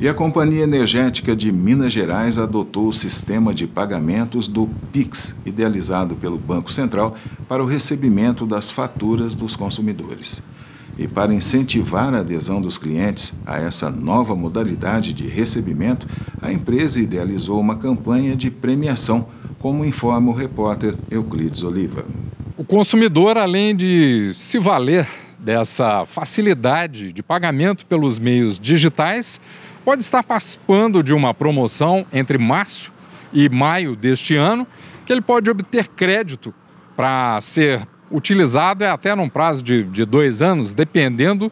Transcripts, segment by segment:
E a Companhia Energética de Minas Gerais adotou o sistema de pagamentos do PIX, idealizado pelo Banco Central, para o recebimento das faturas dos consumidores. E para incentivar a adesão dos clientes a essa nova modalidade de recebimento, a empresa idealizou uma campanha de premiação, como informa o repórter Euclides Oliva. O consumidor, além de se valer dessa facilidade de pagamento pelos meios digitais, pode estar participando de uma promoção entre março e maio deste ano, que ele pode obter crédito para ser utilizado é até num prazo de, de dois anos, dependendo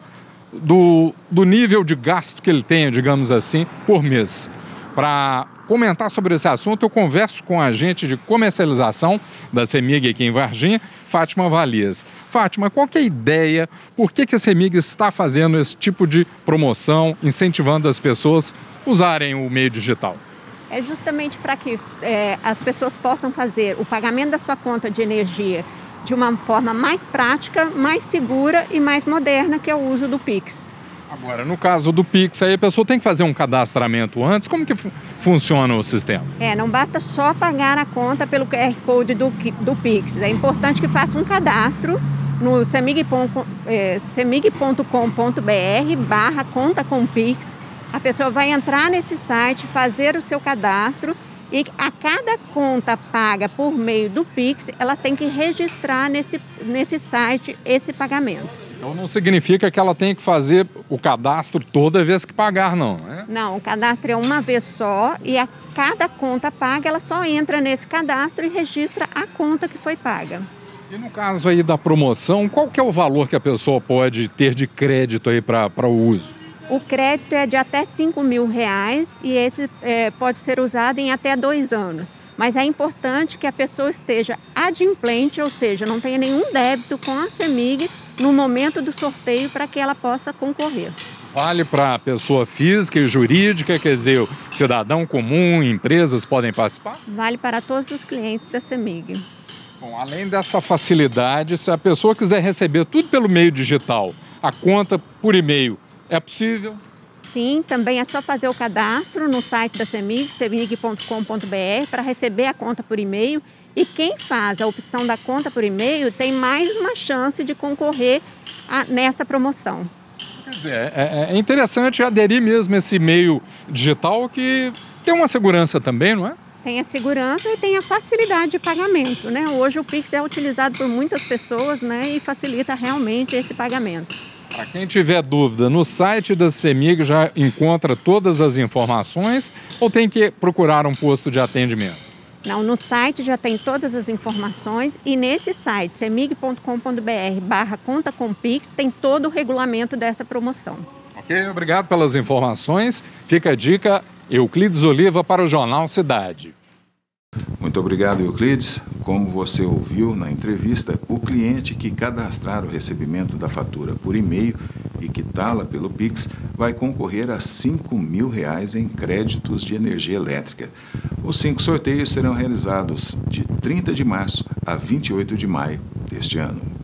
do, do nível de gasto que ele tenha, digamos assim, por mês. Para comentar sobre esse assunto, eu converso com a agente de comercialização da CEMIG aqui em Varginha, Fátima Valias. Fátima, qual é a ideia? Por que, que a CEMIG está fazendo esse tipo de promoção, incentivando as pessoas a usarem o meio digital? É justamente para que é, as pessoas possam fazer o pagamento da sua conta de energia de uma forma mais prática, mais segura e mais moderna, que é o uso do Pix. Agora, no caso do Pix, aí a pessoa tem que fazer um cadastramento antes. Como que funciona o sistema? É, não basta só pagar a conta pelo QR Code do, do Pix. É importante que faça um cadastro no semig.com.br é, barra conta com Pix. A pessoa vai entrar nesse site, fazer o seu cadastro e a cada conta paga por meio do Pix, ela tem que registrar nesse, nesse site esse pagamento. Então não significa que ela tem que fazer o cadastro toda vez que pagar, não, né? Não, o cadastro é uma vez só e a cada conta paga, ela só entra nesse cadastro e registra a conta que foi paga. E no caso aí da promoção, qual que é o valor que a pessoa pode ter de crédito aí para o uso? O crédito é de até 5 mil reais e esse é, pode ser usado em até dois anos. Mas é importante que a pessoa esteja adimplente, ou seja, não tenha nenhum débito com a CEMIG no momento do sorteio para que ela possa concorrer. Vale para pessoa física e jurídica, quer dizer, cidadão comum, empresas podem participar? Vale para todos os clientes da CEMIG. Bom, além dessa facilidade, se a pessoa quiser receber tudo pelo meio digital, a conta por e-mail, é possível? Sim, também é só fazer o cadastro no site da CEMIG, semig.com.br, para receber a conta por e-mail e quem faz a opção da conta por e-mail tem mais uma chance de concorrer a, nessa promoção. Quer dizer, é, é, é interessante aderir mesmo esse meio digital que tem uma segurança também, não é? Tem a segurança e tem a facilidade de pagamento, né? Hoje o Pix é utilizado por muitas pessoas, né? E facilita realmente esse pagamento. Para quem tiver dúvida, no site da CEMIG já encontra todas as informações ou tem que procurar um posto de atendimento? Não, no site já tem todas as informações e nesse site, semig.com.br barra conta com Pix, tem todo o regulamento dessa promoção. Ok, obrigado pelas informações. Fica a dica, Euclides Oliva para o Jornal Cidade. Muito obrigado, Euclides. Como você ouviu na entrevista, o cliente que cadastrar o recebimento da fatura por e-mail e quitá-la pelo Pix vai concorrer a 5 mil reais em créditos de energia elétrica. Os cinco sorteios serão realizados de 30 de março a 28 de maio deste ano.